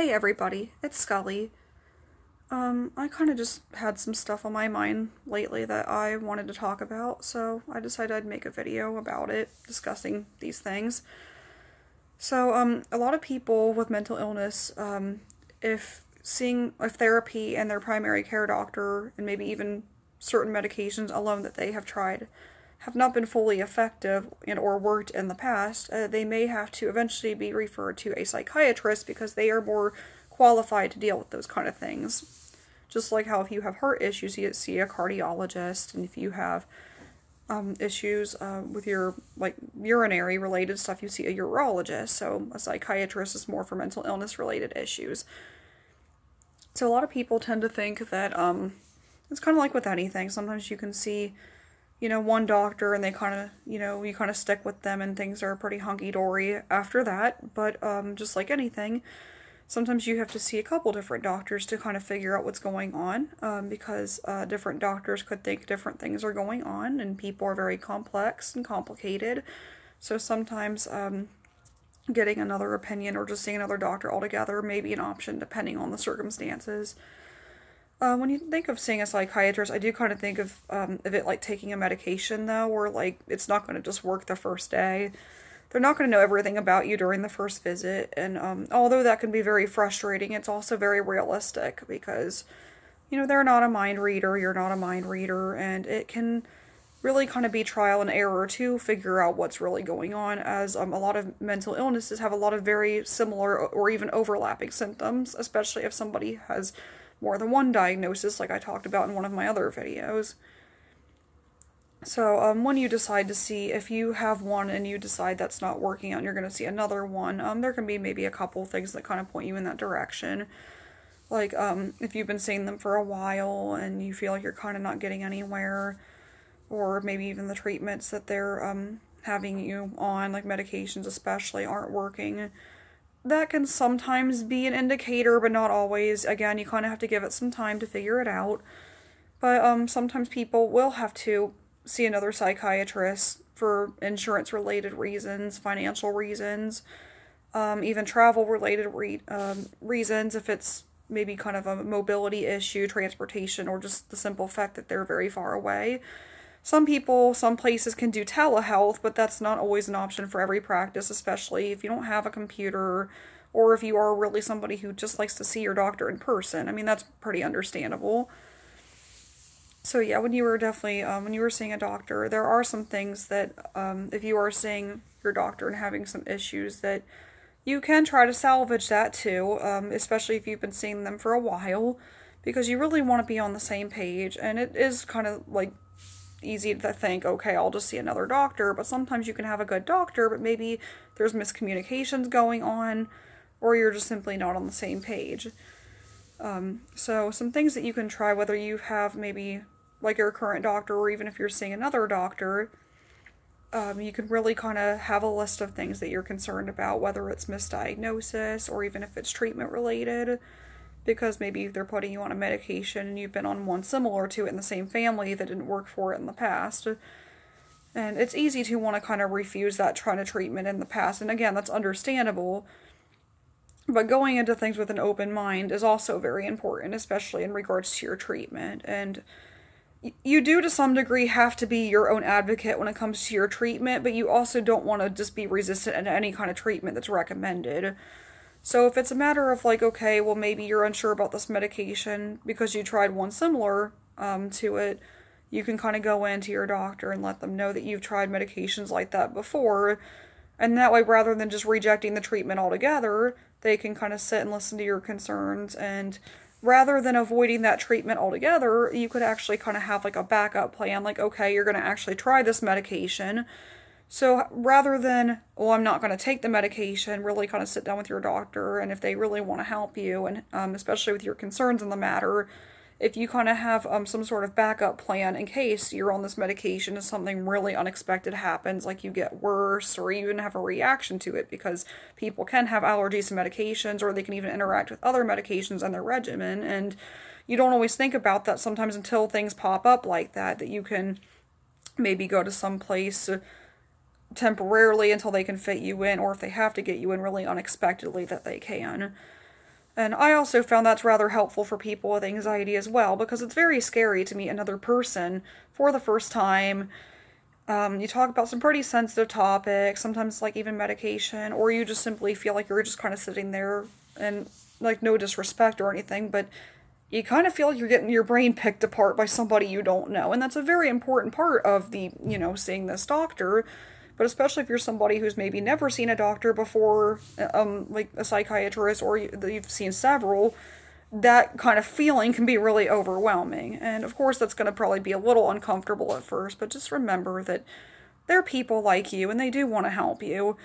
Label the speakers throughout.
Speaker 1: Hey everybody, it's Skully. Um, I kind of just had some stuff on my mind lately that I wanted to talk about, so I decided I'd make a video about it, discussing these things. So, um, a lot of people with mental illness, um, if seeing a therapy and their primary care doctor, and maybe even certain medications alone that they have tried, have not been fully effective and or worked in the past, uh, they may have to eventually be referred to a psychiatrist because they are more qualified to deal with those kind of things. Just like how if you have heart issues, you see a cardiologist, and if you have um, issues uh, with your like urinary related stuff, you see a urologist. So a psychiatrist is more for mental illness related issues. So a lot of people tend to think that um, it's kind of like with anything. Sometimes you can see you know, one doctor and they kind of, you know, you kind of stick with them and things are pretty hunky dory after that. But um, just like anything, sometimes you have to see a couple different doctors to kind of figure out what's going on um, because uh, different doctors could think different things are going on and people are very complex and complicated. So sometimes um, getting another opinion or just seeing another doctor altogether may be an option depending on the circumstances. Uh, when you think of seeing a psychiatrist, I do kind of think of um, of it like taking a medication, though, where like it's not going to just work the first day. They're not going to know everything about you during the first visit, and um, although that can be very frustrating, it's also very realistic because you know they're not a mind reader, you're not a mind reader, and it can really kind of be trial and error to figure out what's really going on as um, a lot of mental illnesses have a lot of very similar or even overlapping symptoms especially if somebody has more than one diagnosis, like I talked about in one of my other videos. So, um, when you decide to see, if you have one and you decide that's not working out and you're going to see another one, um, there can be maybe a couple things that kind of point you in that direction. Like, um, if you've been seeing them for a while and you feel like you're kind of not getting anywhere, or maybe even the treatments that they're, um, having you on, like medications especially, aren't working, that can sometimes be an indicator, but not always. Again, you kind of have to give it some time to figure it out. But um, sometimes people will have to see another psychiatrist for insurance related reasons, financial reasons, um, even travel related re- um, reasons, if it's maybe kind of a mobility issue, transportation, or just the simple fact that they're very far away. Some people, some places can do telehealth, but that's not always an option for every practice, especially if you don't have a computer or if you are really somebody who just likes to see your doctor in person. I mean, that's pretty understandable. So yeah, when you were definitely um, when you were seeing a doctor, there are some things that um, if you are seeing your doctor and having some issues that you can try to salvage that too, um, especially if you've been seeing them for a while, because you really want to be on the same page. And it is kind of like easy to think, okay, I'll just see another doctor, but sometimes you can have a good doctor, but maybe there's miscommunications going on, or you're just simply not on the same page. Um, so, some things that you can try, whether you have maybe like your current doctor, or even if you're seeing another doctor, um, you can really kind of have a list of things that you're concerned about, whether it's misdiagnosis or even if it's treatment related because maybe they're putting you on a medication and you've been on one similar to it in the same family that didn't work for it in the past. And it's easy to want to kind of refuse that kind of treatment in the past. And again, that's understandable. But going into things with an open mind is also very important, especially in regards to your treatment. And you do to some degree have to be your own advocate when it comes to your treatment, but you also don't want to just be resistant to any kind of treatment that's recommended. So if it's a matter of like, okay, well maybe you're unsure about this medication because you tried one similar um, to it, you can kind of go into your doctor and let them know that you've tried medications like that before. And that way, rather than just rejecting the treatment altogether, they can kind of sit and listen to your concerns. And rather than avoiding that treatment altogether, you could actually kind of have like a backup plan like, okay, you're going to actually try this medication so rather than, oh, I'm not going to take the medication, really kind of sit down with your doctor, and if they really want to help you, and um, especially with your concerns in the matter, if you kind of have um, some sort of backup plan in case you're on this medication and something really unexpected happens, like you get worse or you even have a reaction to it, because people can have allergies to medications or they can even interact with other medications in their regimen, and you don't always think about that sometimes until things pop up like that, that you can maybe go to some place temporarily until they can fit you in, or if they have to get you in really unexpectedly, that they can. And I also found that's rather helpful for people with anxiety as well because it's very scary to meet another person for the first time. Um, you talk about some pretty sensitive topics, sometimes like even medication, or you just simply feel like you're just kind of sitting there and like no disrespect or anything, but you kind of feel like you're getting your brain picked apart by somebody you don't know. And that's a very important part of the, you know, seeing this doctor. But especially if you're somebody who's maybe never seen a doctor before, um, like a psychiatrist, or you've seen several, that kind of feeling can be really overwhelming. And of course, that's going to probably be a little uncomfortable at first, but just remember that they're people like you and they do want to help you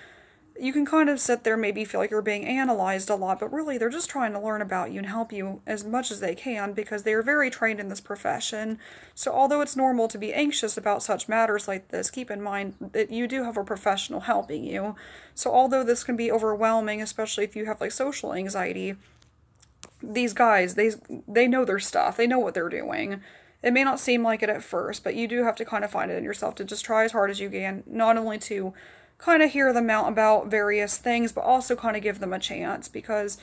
Speaker 1: you can kind of sit there, maybe feel like you're being analyzed a lot, but really they're just trying to learn about you and help you as much as they can because they are very trained in this profession. So, although it's normal to be anxious about such matters like this, keep in mind that you do have a professional helping you. So, although this can be overwhelming, especially if you have like social anxiety, these guys, they they know their stuff. They know what they're doing. It may not seem like it at first, but you do have to kind of find it in yourself to just try as hard as you can, not only to kind of hear them out about various things, but also kind of give them a chance because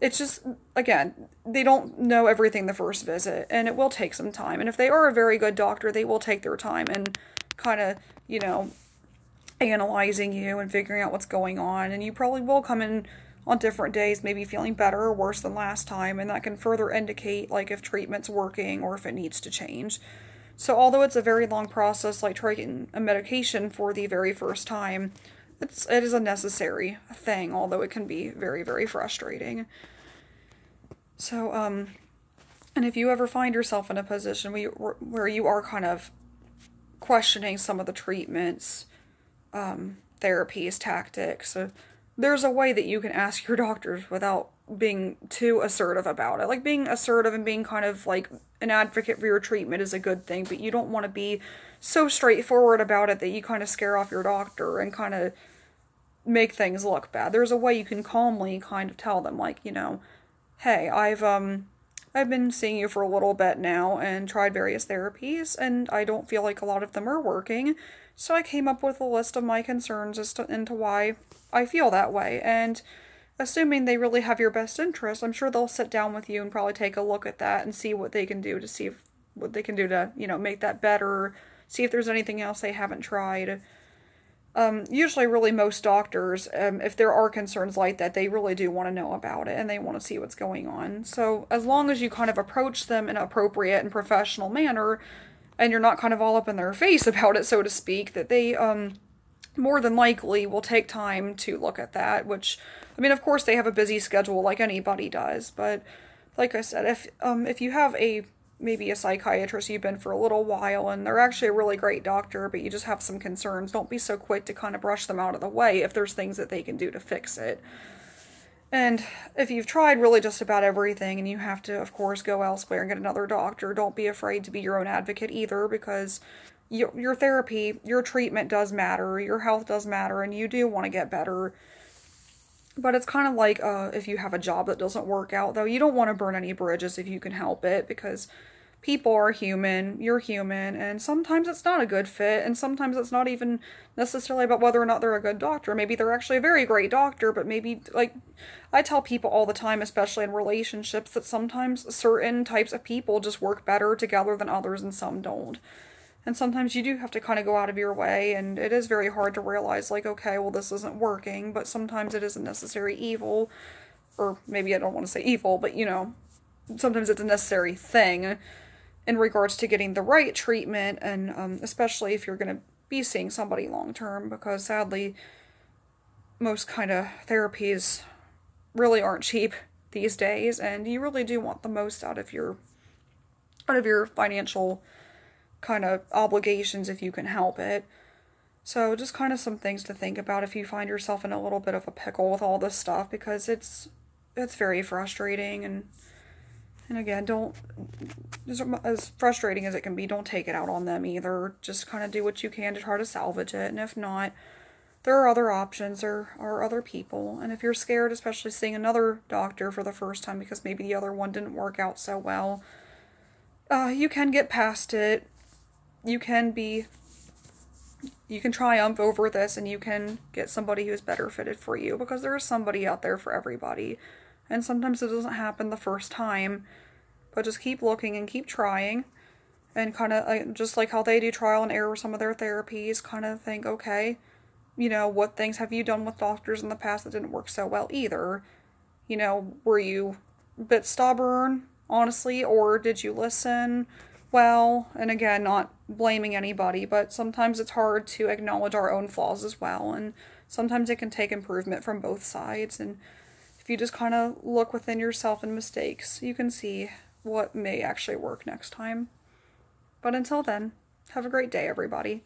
Speaker 1: it's just, again, they don't know everything the first visit and it will take some time. And if they are a very good doctor, they will take their time and kind of, you know, analyzing you and figuring out what's going on. And you probably will come in on different days, maybe feeling better or worse than last time, and that can further indicate like if treatment's working or if it needs to change. So, although it's a very long process, like taking a medication for the very first time, it's it is a necessary thing. Although it can be very very frustrating. So, um, and if you ever find yourself in a position where you, where you are kind of questioning some of the treatments, um, therapies, tactics, uh, there's a way that you can ask your doctors without being too assertive about it. Like being assertive and being kind of like an advocate for your treatment is a good thing, but you don't want to be so straightforward about it that you kind of scare off your doctor and kind of make things look bad. There's a way you can calmly kind of tell them like, you know, hey, I've um I've been seeing you for a little bit now and tried various therapies and I don't feel like a lot of them are working. So I came up with a list of my concerns as to into why I feel that way and assuming they really have your best interest, I'm sure they'll sit down with you and probably take a look at that and see what they can do to see if what they can do to, you know, make that better, see if there's anything else they haven't tried. Um, usually, really, most doctors, um, if there are concerns like that, they really do want to know about it and they want to see what's going on. So, as long as you kind of approach them in an appropriate and professional manner, and you're not kind of all up in their face about it, so to speak, that they um, more than likely will take time to look at that, which I mean, of course, they have a busy schedule like anybody does, but like I said, if um if you have a maybe a psychiatrist you've been for a little while and they're actually a really great doctor, but you just have some concerns, don't be so quick to kind of brush them out of the way if there's things that they can do to fix it. And if you've tried really just about everything and you have to, of course, go elsewhere and get another doctor, don't be afraid to be your own advocate either because your, your therapy, your treatment does matter, your health does matter, and you do want to get better. But it's kind of like uh, if you have a job that doesn't work out, though, you don't want to burn any bridges if you can help it because people are human, you're human, and sometimes it's not a good fit, and sometimes it's not even necessarily about whether or not they're a good doctor. Maybe they're actually a very great doctor, but maybe, like, I tell people all the time, especially in relationships, that sometimes certain types of people just work better together than others, and some don't. And sometimes you do have to kind of go out of your way, and it is very hard to realize, like, okay, well, this isn't working, but sometimes it is a necessary evil. Or maybe I don't want to say evil, but you know, sometimes it's a necessary thing in regards to getting the right treatment, and um, especially if you're going to be seeing somebody long term, because sadly, most kind of therapies really aren't cheap these days, and you really do want the most out of your out of your financial kind of obligations if you can help it. So, just kind of some things to think about if you find yourself in a little bit of a pickle with all this stuff because it's it's very frustrating and and again, don't as frustrating as it can be, don't take it out on them either. Just kind of do what you can to try to salvage it, and if not, there are other options. or are other people, and if you're scared, especially seeing another doctor for the first time because maybe the other one didn't work out so well, uh, you can get past it you can be you can triumph over this and you can get somebody who's better fitted for you because there is somebody out there for everybody And sometimes it doesn't happen the first time, but just keep looking and keep trying. And kind of uh, just like how they do trial and error some of their therapies, kind of think, okay, you know, what things have you done with doctors in the past that didn't work so well either? You know, were you a bit stubborn, honestly, or did you listen? Well. And again, not blaming anybody, but sometimes it's hard to acknowledge our own flaws as well. And sometimes it can take improvement from both sides. And if you just kind of look within yourself and mistakes, you can see what may actually work next time. But until then, have a great day, everybody.